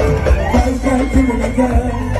First time to another.